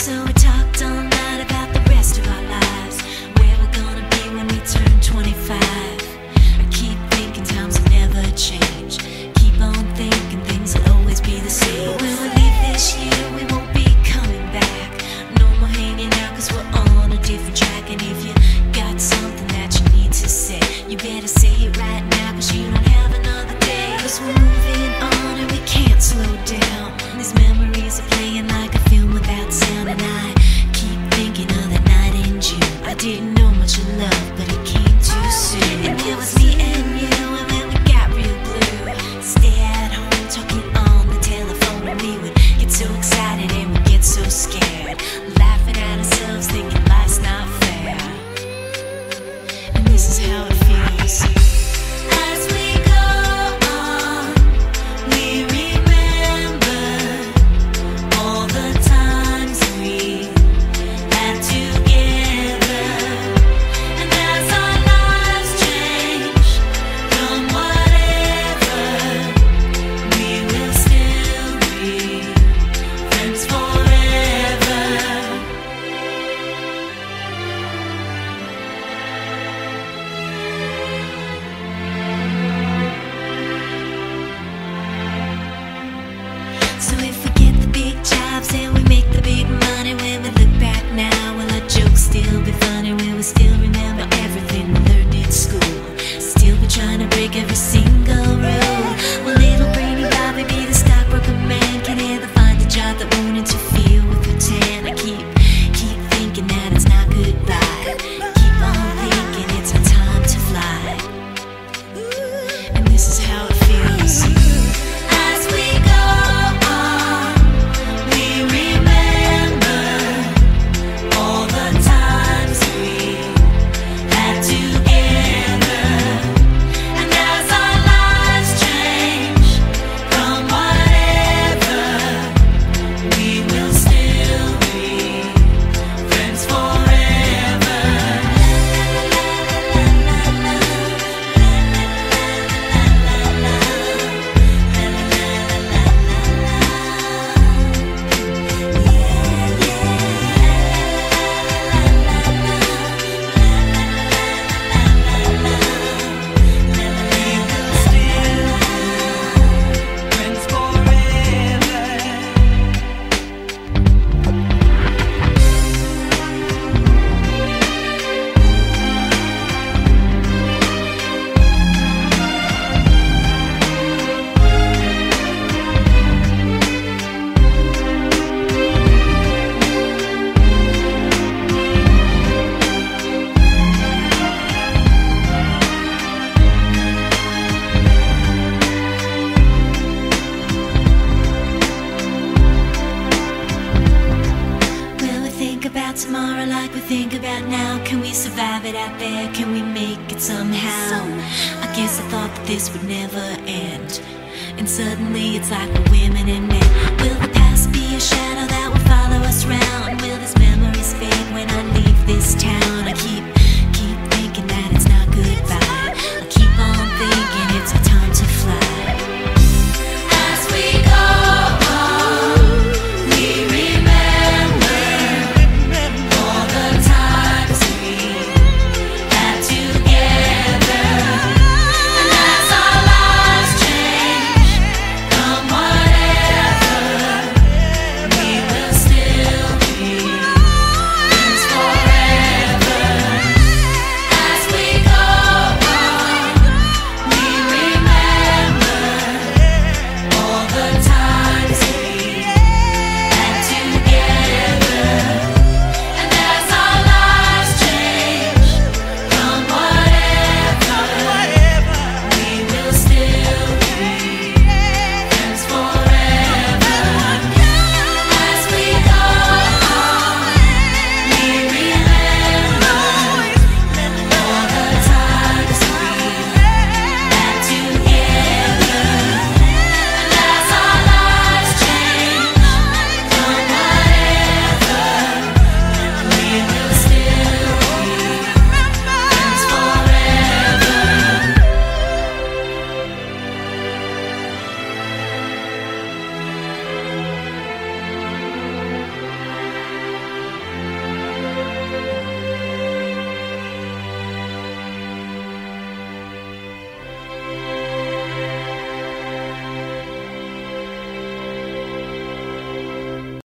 so tired. tomorrow like we think about now? Can we survive it out there? Can we make it somehow? I guess I thought that this would never end. And suddenly it's like we're women and men. Will